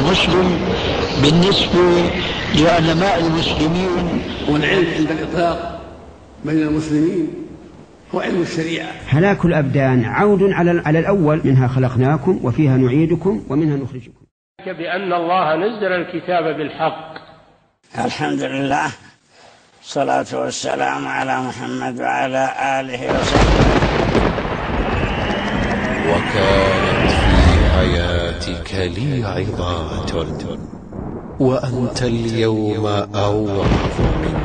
مسلم بالنسبة لعلماء المسلمين والعلم عند الإطلاق بين المسلمين هو علم الشريعة. هلاك الأبدان عود على على الأول منها خلقناكم وفيها نعيدكم ومنها نخرجكم. بأن الله نزل الكتاب بالحق. الحمد لله الصلاة والسلام على محمد وعلى آله وصحبه. حياتك لي عظات وأنت اليوم أوعظ منك حيا